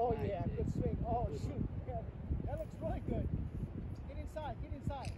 Oh yeah, good swing. Oh shoot. That looks really good. Get inside, get inside.